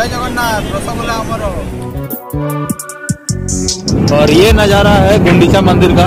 जय जगन्नाथ, रसगुल्ला अमर और ये नज़ारा है गुंडीचा मंदिर का,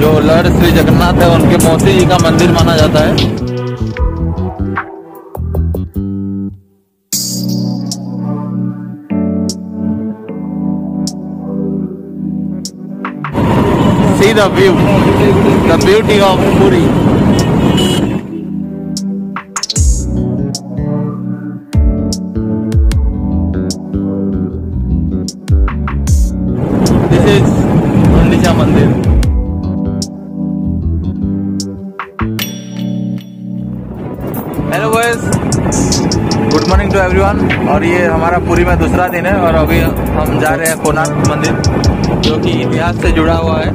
जो लड़ श्री जगन्नाथ है, उनके मोती जी का मंदिर माना जाता है। See the view the beauty of Puri और ये हमारा पूरी में दूसरा दिन है और अभी हम जा रहे हैं कोनार्क मंदिर, जो कि इतिहास से जुड़ा हुआ है।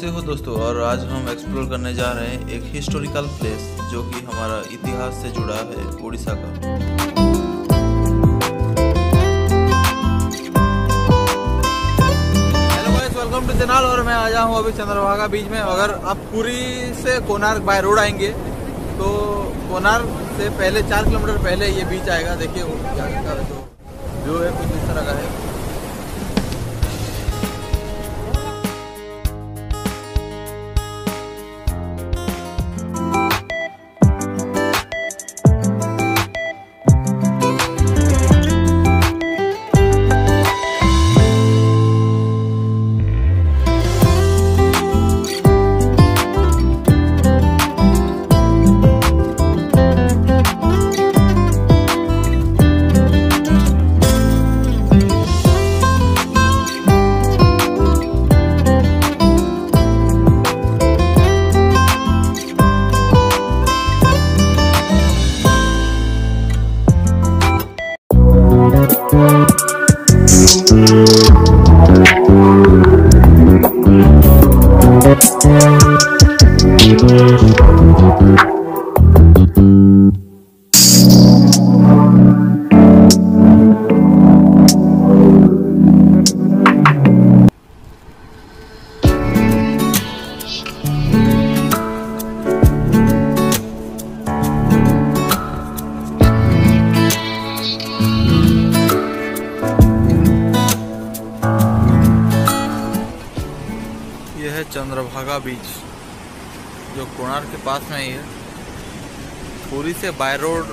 कैसे हो दोस्तों, और आज हम एक्सप्लोर करने जा रहे हैं एक हिस्टोरिकल प्लेस जो कि हमारा इतिहास से जुड़ा है उड़ीसा का। Hello guys welcome to channel और मैं आया हूँ अभी चंद्रभागा बीच में। अगर आप पूरी से कोनार्क बाय रोड आएँगे तो कोनार्क से पहले चार किलोमीटर पहले ये बीच आएगा। देखिए वो क्या जो है कुछ इस तरह का है। चंद्रभागा बीच, जो कोणार के पास में ही है। पूरी से बाय रोड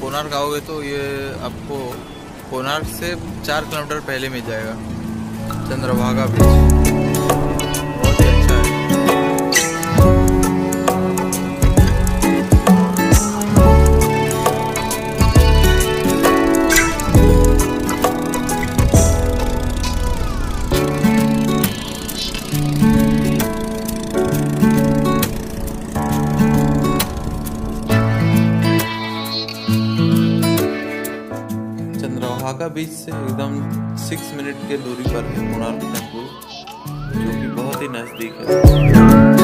कोणार्क आओगे तो ये आपको कोनार से चार किलोमीटर पहले मिल जाएगा, चंद्रभागा बीच। बीच से एकदम सिक्स मिनट के दूरी पर है कोणार्क टेंपल जो कि बहुत ही नज़दीक है।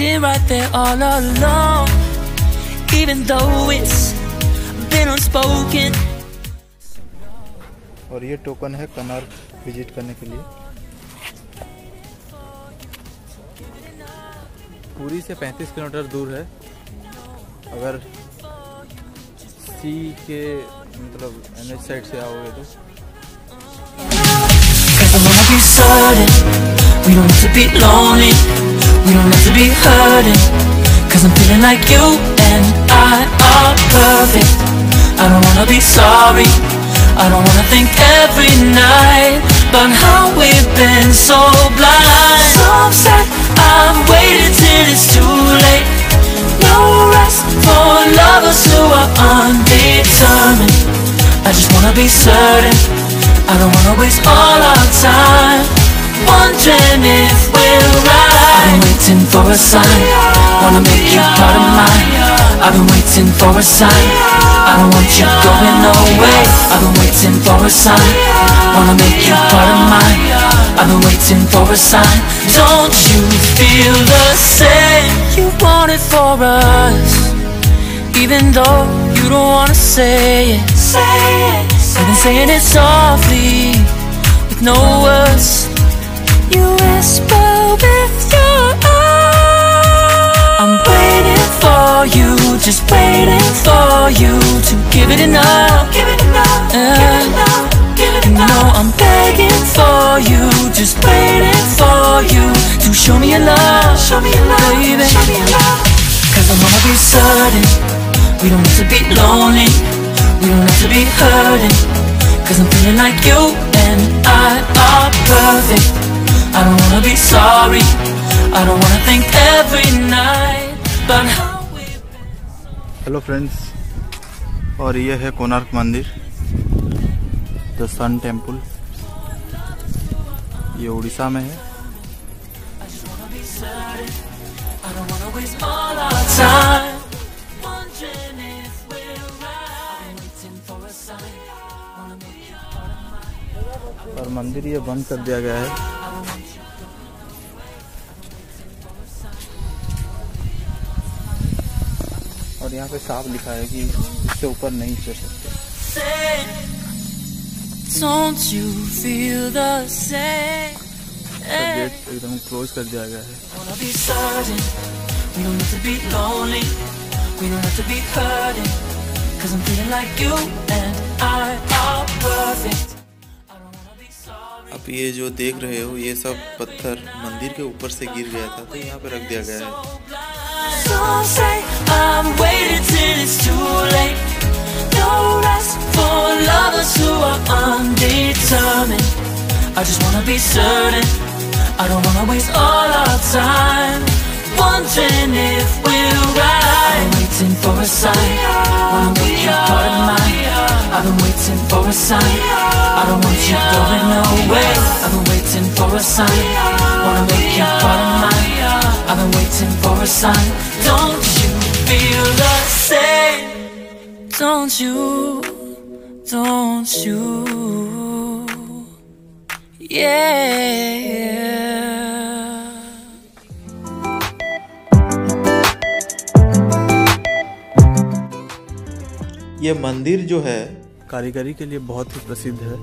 Standing right there all along. Even though it's been unspoken. और ये टोकन है कोणार्क विज़िट करने के लिए पूरी से 35 किलोमीटर दूर है अगर सी के मतलब एन साइड से आओगे तो We don't have to be lonely We don't have to be hurting Cause I'm feeling like you and I are perfect. I don't wanna be sorry I don't wanna think every night About how we've been so blind. Some say I've waited till it's too late. No rest for lovers who are undetermined. I just wanna be certain I don't wanna waste all our time Wondering if we're right I've been waiting for a sign. Wanna make you part of mine. I've been waiting for a sign. I don't want you going away I've been waiting for a sign. Wanna make you part of mine. I've been waiting for a sign. Don't you feel the same? You want it for us Even though you don't wanna say it. Say it You've been saying it softly With no words. You whisper with your eyes I'm waiting for you Just waiting for you To give it enough. Give it enough Give it uh, enough Give it enough. No, I'm begging for you Just waiting for you To show me your love. Show me your love Baby. Show me your love. Cause I wanna be certain We don't have to be lonely. We don't have to be hurting. Cause I'm feeling like you and I are perfect I don't wanna be sorry I don't wanna think every night About how hello friends और ये है कोणार्क मंदिर the sun temple ये उड़ीसा में है I don't wanna waste all our time और मंदिर ये बंद कर दिया गया है और यहाँ पे साफ़ लिखा है कि इससे ऊपर नहीं चढ़ सकते तो गेट एकदम क्लोज कर दिया गया है Cause I'm feeling like you and I are perfect ये जो देख रहे हो ये सब पत्थर मंदिर के ऊपर से गिर गया था तो यहाँ पे रख दिया गया है I don't wanna waste all our time Wondering if we're I'm waiting for a sign Wanna make you part of mine I've been waiting for a sign I don't want you going away I've been waiting for a sign Wanna make you part of mine I've been waiting for a sign Don't you feel the same? Don't you? Don't you? Yeah. ये मंदिर जो है, कारीगरी के लिए बहुत ही प्रसिद्ध है।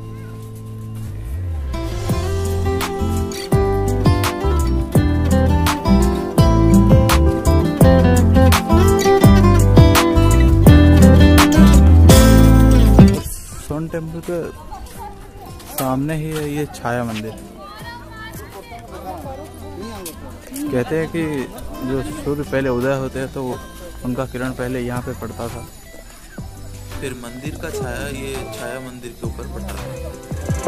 सोन टेंपल के सामने ही है ये छाया मंदिर। कहते हैं कि जो सूर्य पहले उदय होते हैं तो उनका किरण पहले यहाँ पे पड़ता था। फिर मंदिर का छाया ये छाया मंदिर के ऊपर पड़ता था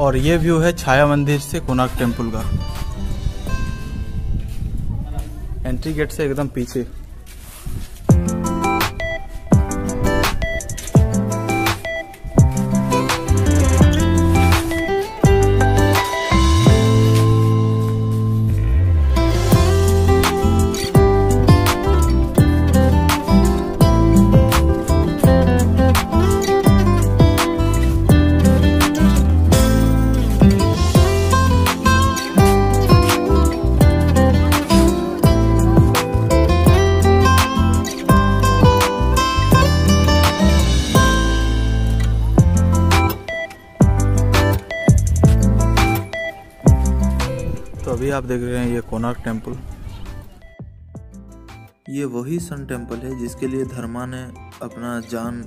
और ये व्यू है छाया मंदिर से कोनार्क टेंपल का। एंट्री गेट से एकदम पीछे। आप देख रहे हैं ये कोनार्क टेंपल ये वही सन टेंपल है जिसके लिए धर्मा ने अपना जान,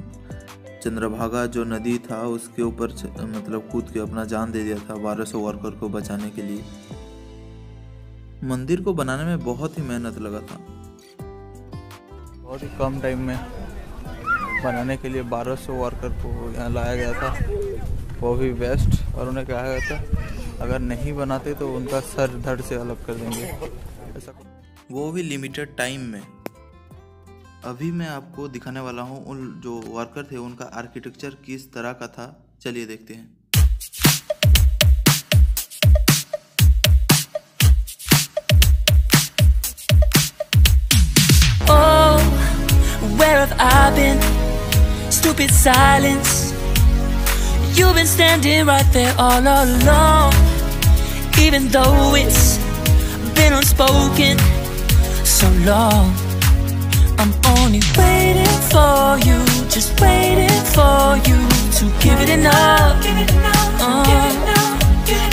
चंद्रभागा जो नदी था उसके ऊपर मतलब कूद के अपना जान दे दिया था 1200 वर्कर को बचाने के लिए। मंदिर को बनाने में बहुत ही मेहनत लगा था। बहुत ही कम टाइम में बनाने के लिए 1200 वर्कर को यहाँ लाया गया था। वो भी वेस्ट और उन्हें कहा गया था। अगर नहीं बनाते तो उनका सर धड़ से अलग कर देंगे। ऐसा वो भी लिमिटेड टाइम में। अभी मैं आपको दिखाने वाला हूँ उन जो वर्कर थे, उनका आर्किटेक्चर किस तरह का था। चलिए देखते हैं। Oh? Stupid silence. You've been standing right there all along. Even though it's been unspoken so long. I'm only waiting for you, just waiting for you to give it enough. Uh,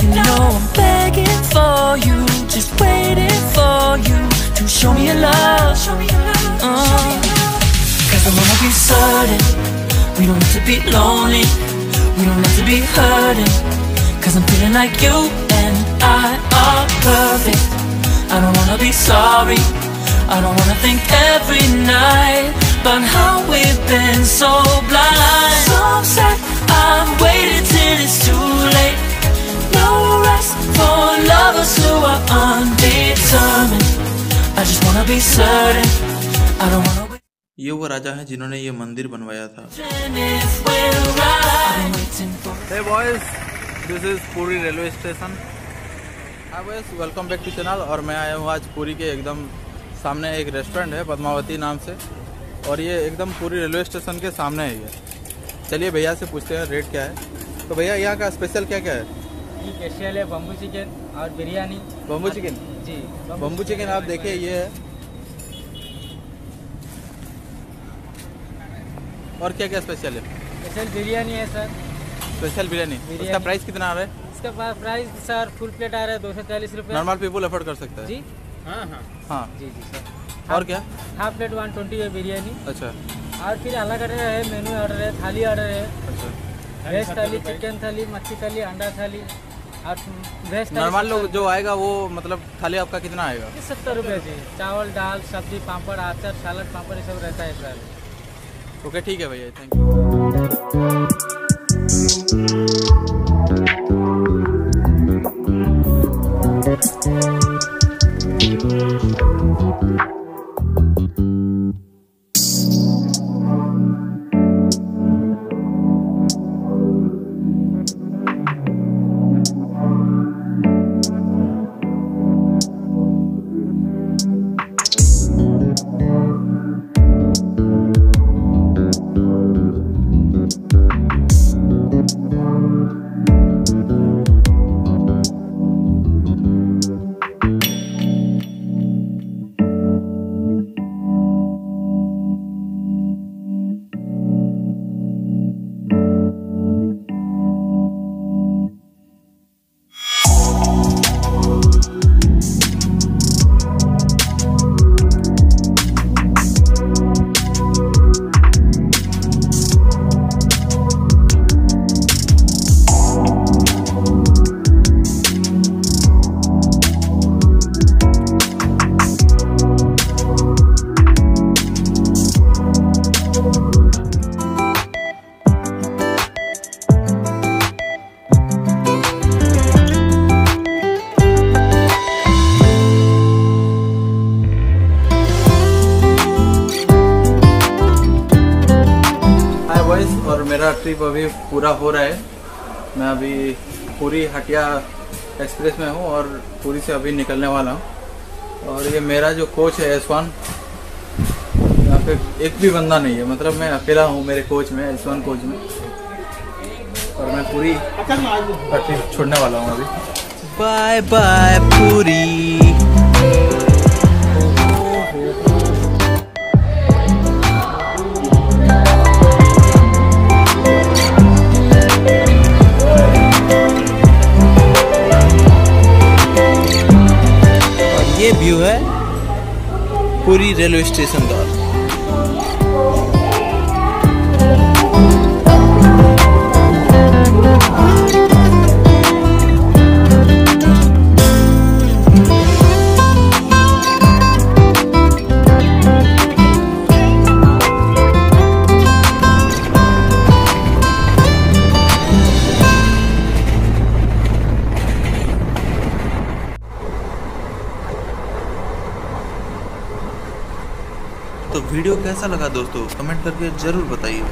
you know I'm begging for you, just waiting for you to show me your love. Uh, Cause I wanna be certain we don't have to be lonely, we don't have to be hurting. Cause I'm feeling like you and I are perfect. I don't wanna be sorry, I don't wanna think every night about how we've been so blind. So upset, I'm waiting till it's too late. No rest for lovers who are undetermined. I just wanna be certain. I don't wanna ये वो राजा हैं जिन्होंने ये मंदिर बनवाया था. Hey boys, this is Puri railway station hi boys welcome back to channel और मैं आया हूँ आज पूरी के एकदम सामने एक रेस्टोरेंट है पद्मावती नाम से। और ये एकदम पूरी रेलवे स्टेशन के सामने है ये। चलिए भैया से पूछते हैं रेट क्या है? तो भैया यहाँ का स्पेशल क्या क्या है? स्पेशल है बम्बू चिकन और बिरयानी बम्बू चिकन जी बम्बू चिकन आप देखिए ये है। और क्या क्या स्पेशल है? स्पेशल बिरयानी है sir special biryani biryani. Price कितना आ रहा है? इसका प्राइस सर फुल प्लेट आ रहा है दो सौ चालीस रुपये नॉर्मल पीपल अफोर्ड कर सकता है। जी? हाँ हाँ। हाँ। जी जी सर और क्या? हाफ़ प्लेट वन ट्वेंटी है बिरयानी अच्छा। और फिर अलग ऑर्डर है मेनू ऑर्डर है थाली ऑर्डर है। अच्छा। वेज थाली चिकन थाली मच्छी थाली अंडा थाली और वेज थाली नॉर्मल लोग जो आएगा वो मतलब थाली आपका कितना आएगा? सत्तर रुपये जी। चावल दाल सब्ज़ी पापड़ अचार सलाद पापड़ ये सब रहता है सर ओके ठीक है भैया थैंक यू मेरा ट्रिप अभी पूरा हो रहा है। मैं अभी पूरी हटिया एक्सप्रेस में हूँ और पूरी से अभी निकलने वाला हूँ। और ये मेरा जो कोच है एस वन यहाँ पे एक भी बंदा नहीं है। मतलब मैं अकेला हूँ मेरे कोच में एस वन कोच में। और मैं पूरी ट्रिप छोड़ने वाला हूँ अभी। बाय बाय पूरी। पूरी रेलवे स्टेशन द्वार कैसा लगा दोस्तों? कमेंट करके ज़रूर बताइए।